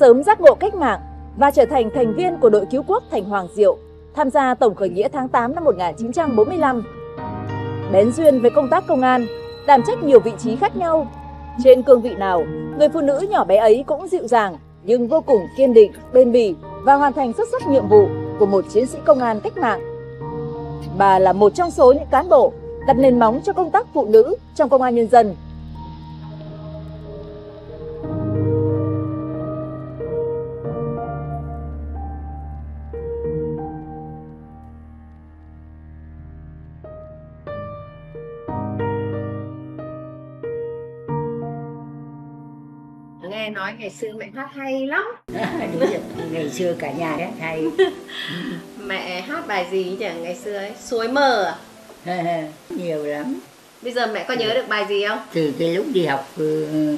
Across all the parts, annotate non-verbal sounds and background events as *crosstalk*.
sớm giác ngộ cách mạng và trở thành thành viên của đội cứu quốc Thành Hoàng Diệu, tham gia tổng khởi nghĩa tháng 8 năm 1945. Bén duyên với công tác công an, đảm trách nhiều vị trí khác nhau. Trên cương vị nào, người phụ nữ nhỏ bé ấy cũng dịu dàng nhưng vô cùng kiên định, bền bỉ và hoàn thành xuất sắc nhiệm vụ của một chiến sĩ công an cách mạng. Bà là một trong số những cán bộ đặt nền móng cho công tác phụ nữ trong công an nhân dân. Nói ngày xưa mẹ hát hay lắm. Đúng rồi, ngày xưa cả nhà hát hay. *laughs* Mẹ hát bài gì nhỉ ngày xưa ấy? Suối mơ à? Nhiều lắm. Bây giờ mẹ có nhớ được bài gì không? Từ cái lúc đi học ừ,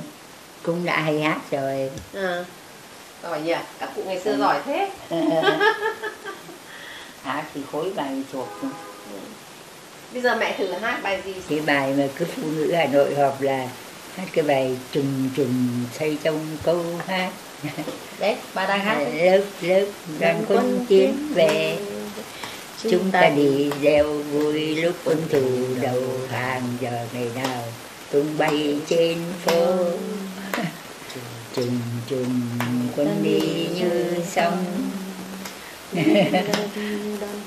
cũng đã hay hát rồi. À. giỏi nhỉ các cụ ngày xưa giỏi thế. Hát *laughs* thì khối bài thuộc. Bây giờ mẹ thử hát bài gì? Cái bài mà cứ phụ nữ hà nội họp là hát cái bài trùng trùng xây trong câu hát. Đấy bà đang hát lớp lớp đoàn quân tiến về. chúng ta đi. gieo vui lúc quân thù đầu hàng giờ ngày nào. Tung bay trên phố. Trùng trùng quân đi như sông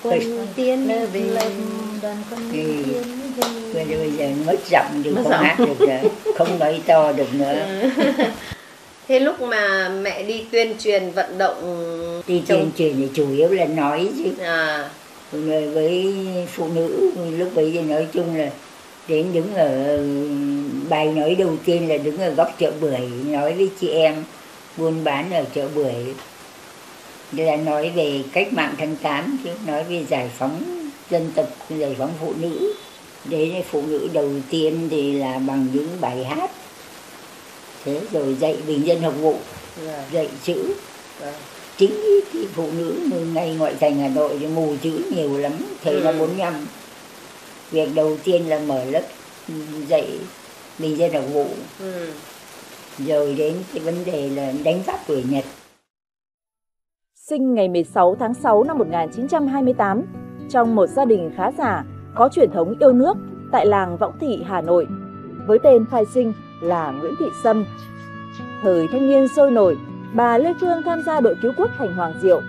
quân tiến về đoàn quân tiến về bây giờ mất giọng thì không hát được nữa không nói to được nữa thế lúc mà mẹ đi tuyên truyền vận động đi tuyên truyền thì chủ yếu là nói chứ. À. Rồi với phụ nữ lúc bấy giờ nói chung là đến đứng ở bài nói đầu tiên là đứng ở góc chợ bưởi nói với chị em buôn bán ở chợ bưởi là nói về cách mạng tháng 8 chứ nói về giải phóng dân tộc giải phóng phụ nữ. Đấy là phụ nữ đầu tiên thì là bằng những bài hát. Thế rồi dạy bình dân học vụ dạy chữ. Chính cái phụ nữ ngay ngoại thành Hà Nội thì mù chữ nhiều lắm thời ừ. năm 45 việc đầu tiên là mở lớp dạy bình dân học vụ. Ừ. rồi đến cái vấn đề là đánh giáp của Nhật sinh ngày 16 tháng 6 năm 1928 trong một gia đình khá giả có truyền thống yêu nước tại làng Võng Thị, Hà Nội với tên khai sinh là Nguyễn Thị Sâm. Thời thanh niên sôi nổi, bà Lê Phương tham gia đội cứu quốc thành Hoàng Diệu,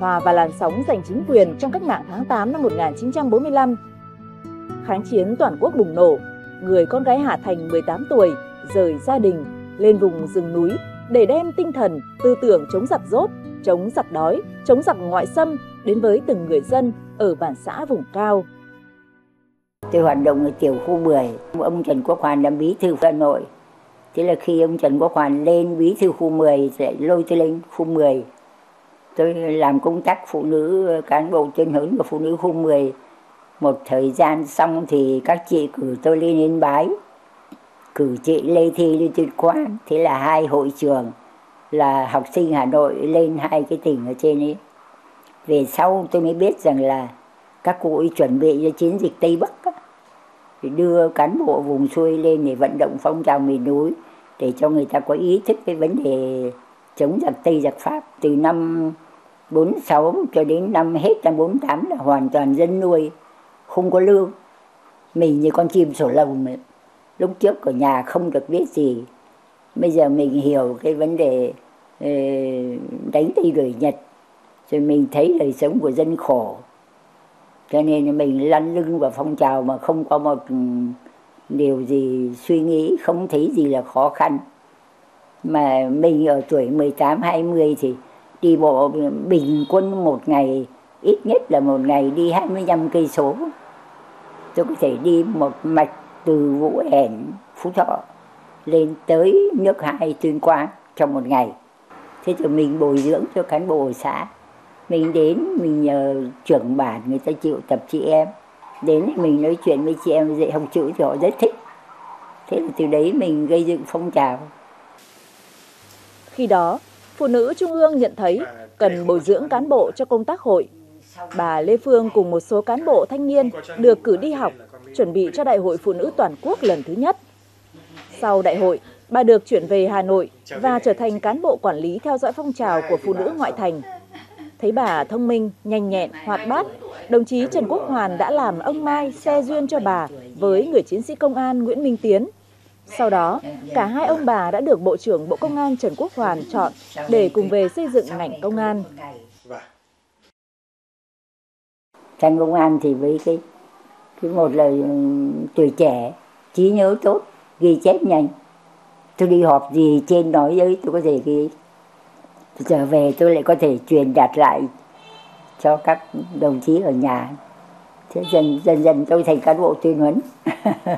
hòa vào làn sóng giành chính quyền trong cách mạng tháng 8 năm 1945. Kháng chiến toàn quốc bùng nổ, người con gái Hà Thành 18 tuổi rời gia đình lên vùng rừng núi để đem tinh thần, tư tưởng chống giặc rốt, chống giặc đói, chống giặc ngoại xâm đến với từng người dân ở bản xã vùng cao. Tôi hoạt động ở tiểu khu 10, ông Trần Quốc Hoàn làm bí thư Hà Nội. Thế là khi ông Trần Quốc Hoàn lên bí thư khu 10 sẽ lôi tôi lên khu 10. Tôi làm công tác phụ nữ cán bộ tuyên hướng của phụ nữ khu 10. Một thời gian xong thì các chị cử tôi lên Yên Bái. Cử chị Lê Thi lên tuyên quang. Thế là hai hội trường là học sinh Hà Nội lên hai cái tỉnh ở trên ấy. Về sau tôi mới biết rằng là các cụ ấy chuẩn bị cho chiến dịch Tây Bắc á, để đưa cán bộ vùng xuôi lên để vận động phong trào miền núi để cho người ta có ý thức cái vấn đề chống giặc Tây giặc Pháp từ năm 46 cho đến năm hết năm 48 là hoàn toàn dân nuôi không có lương mình như con chim sổ lồng ấy. lúc trước ở nhà không được biết gì bây giờ mình hiểu cái vấn đề ờ, đánh Tây đuổi Nhật, rồi mình thấy đời sống của dân khổ. Cho nên mình lăn lưng vào phong trào mà không có một ừ, điều gì suy nghĩ, không thấy gì là khó khăn. Mà mình ở tuổi 18 20 thì đi bộ bình quân một ngày, ít nhất là một ngày đi 25 cây số. Tôi có thể đi một mạch từ Vũ Hẻn, Phú Thọ lên tới nước Hai Tuyên Quang trong một ngày. Thế thì mình bồi dưỡng cho cán bộ ở xã. Mình đến, mình nhờ trưởng bản người ta chịu tập chị em. Đến mình nói chuyện với chị em dạy học chữ thì họ rất thích. Thế là từ đấy mình gây dựng phong trào. Khi đó, phụ nữ trung ương nhận thấy cần bồi dưỡng cán bộ cho công tác hội. Bà lê phương cùng một số cán bộ thanh niên được cử đi học, chuẩn bị cho đại hội phụ nữ toàn quốc lần thứ nhất sau đại hội bà được chuyển về Hà Nội và trở thành cán bộ quản lý theo dõi phong trào của phụ nữ ngoại thành. Thấy bà thông minh, nhanh nhẹn, hoạt bát, đồng chí Trần Quốc Hoàn đã làm ông Mai xe duyên cho bà với người chiến sĩ công an Nguyễn Minh Tiến. Sau đó, cả hai ông bà đã được Bộ trưởng Bộ Công an Trần Quốc Hoàn chọn để cùng về xây dựng ngành công an. Trong công an thì với cái cái một là tuổi trẻ, trí nhớ tốt, ghi chép nhanh. Tôi đi họp gì trên nói với tôi có thể ghi. Trở về tôi lại có thể truyền đạt lại cho các đồng chí ở nhà. Thế dần dần dần tôi thành cán bộ tuyên huấn. *laughs*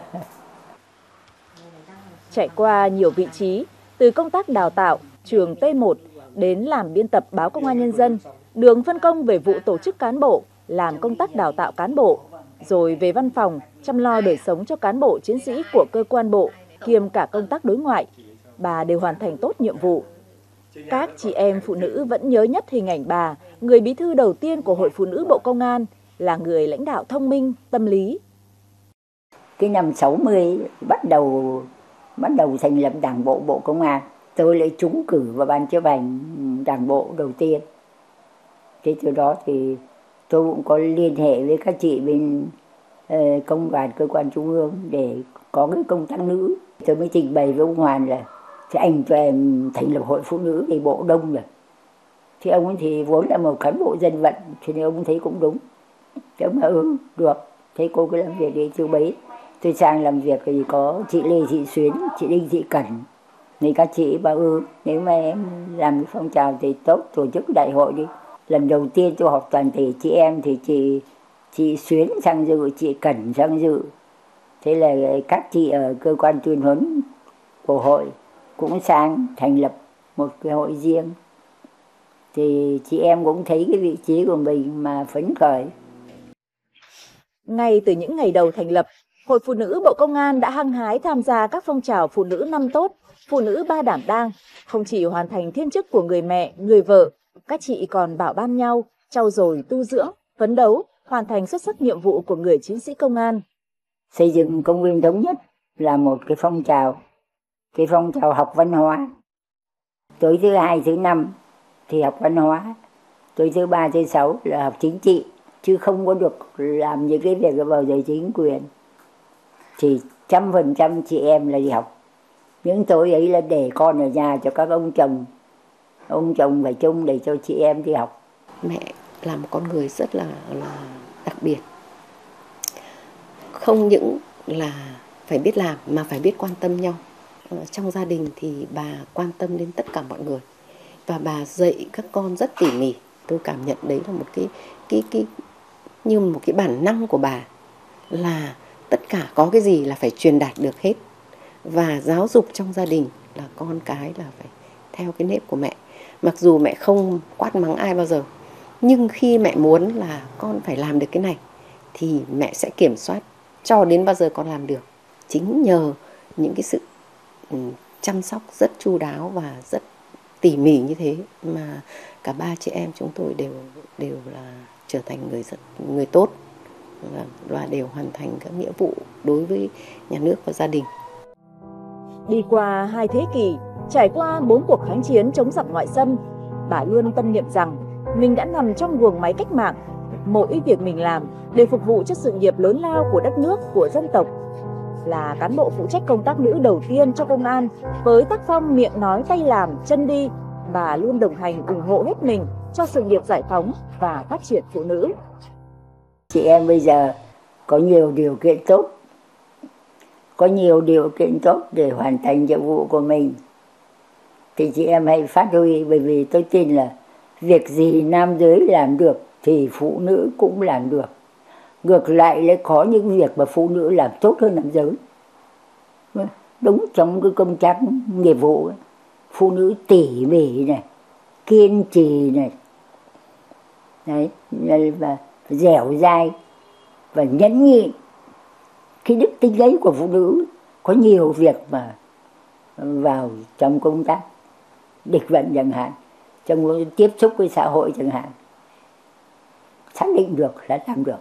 Trải qua nhiều vị trí, từ công tác đào tạo, trường T1 đến làm biên tập báo Công an Nhân dân, đường phân công về vụ tổ chức cán bộ, làm công tác đào tạo cán bộ, rồi về văn phòng, chăm lo đời sống cho cán bộ chiến sĩ của cơ quan bộ, kiêm cả công tác đối ngoại. Bà đều hoàn thành tốt nhiệm vụ. Các chị em phụ nữ vẫn nhớ nhất hình ảnh bà, người bí thư đầu tiên của Hội Phụ nữ Bộ Công an, là người lãnh đạo thông minh, tâm lý. Cái năm 60 bắt đầu bắt đầu thành lập đảng bộ Bộ Công an. Tôi lại trúng cử vào ban chấp hành đảng bộ đầu tiên. Thế từ đó thì tôi cũng có liên hệ với các chị bên ờ, công đoàn cơ quan trung ương để có cái công tác nữ. Tôi mới trình bày với ông Hoàn là thì anh cho em thành lập hội phụ nữ thì bộ đông rồi. Thì ông ấy thì vốn là một cán bộ dân vận, cho nên ông thấy cũng đúng. thế ông ừ, được, thế cô cứ làm việc đi chưa bấy tôi sang làm việc thì có chị Lê Thị Xuyến, chị Đinh Thị Cẩn. Thì các chị bảo ừ, nếu mà em làm cái phong trào thì tốt, tổ chức đại hội đi. Lần đầu tiên tôi họp toàn thể chị em thì chị chị Xuyến sang dự, chị Cẩn sang dự. Thế là các chị ở cơ quan tuyên huấn của hội cũng sang thành lập một cái hội riêng. Thì chị em cũng thấy cái vị trí của mình mà phấn khởi. Ngay từ những ngày đầu thành lập, Hội Phụ nữ Bộ Công an đã hăng hái tham gia các phong trào phụ nữ năm tốt, phụ nữ ba đảm đang, không chỉ hoàn thành thiên chức của người mẹ, người vợ, các chị còn bảo ban nhau, trau dồi tu dưỡng, phấn đấu, hoàn thành xuất sắc nhiệm vụ của người chiến sĩ công an. Xây dựng công viên thống nhất là một cái phong trào, cái phong trào học văn hóa. Tối thứ hai, thứ năm thì học văn hóa, tối thứ ba, thứ sáu là học chính trị, chứ không có được làm những cái việc vào giờ chính quyền thì trăm phần trăm chị em là đi học những tối ấy là để con ở nhà cho các ông chồng ông chồng phải trông để cho chị em đi học. Mẹ là một con người rất là là đặc biệt. Không những là phải biết làm mà phải biết quan tâm nhau. Ờ, trong gia đình thì bà quan tâm đến tất cả mọi người. Và bà dạy các con rất tỉ mỉ. Tôi cảm nhận đấy là một cái cái cái, như một cái bản năng của bà là tất cả có cái gì là phải truyền đạt được hết. Và giáo dục trong gia đình là con cái là phải theo cái nếp của mẹ mặc dù mẹ không quát mắng ai bao giờ, nhưng khi mẹ muốn là con phải làm được cái này, thì mẹ sẽ kiểm soát cho đến bao giờ con làm được chính nhờ những cái sự ừ, chăm sóc rất chu đáo và rất tỉ mỉ như thế mà cả ba chị em chúng tôi đều đều là trở thành người rất, người tốt và đều hoàn thành các nghĩa vụ đối với nhà nước và gia đình. Đi qua hai thế kỷ, trải qua bốn cuộc kháng chiến chống giặc ngoại xâm, bà luôn tâm niệm rằng mình đã nằm trong guồng máy cách mạng, mỗi việc mình làm để phục vụ cho sự nghiệp lớn lao của đất nước, của dân tộc. Là cán bộ phụ trách công tác nữ đầu tiên cho công an, với tác phong miệng nói tay làm, chân đi, bà luôn đồng hành ủng hộ hết mình cho sự nghiệp giải phóng và phát triển phụ nữ chị em bây giờ có nhiều điều kiện tốt có nhiều điều kiện tốt để hoàn thành nhiệm vụ của mình. Thì chị em hãy phát huy, bởi vì tôi tin là việc gì nam giới làm được thì phụ nữ cũng làm được. Ngược lại lại có những việc mà phụ nữ làm tốt hơn nam giới. Đúng trong cái công tác nghiệp vụ phụ nữ tỉ mỉ này, kiên trì này, đấy, và dẻo dai và nhẫn nhịn cái đức tính ấy của phụ nữ có nhiều việc mà vào trong công tác, địch vận chẳng hạn, trong tiếp xúc với xã hội chẳng hạn. Xác định được là làm được.